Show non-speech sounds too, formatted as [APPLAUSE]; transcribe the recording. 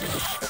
Huh? [LAUGHS]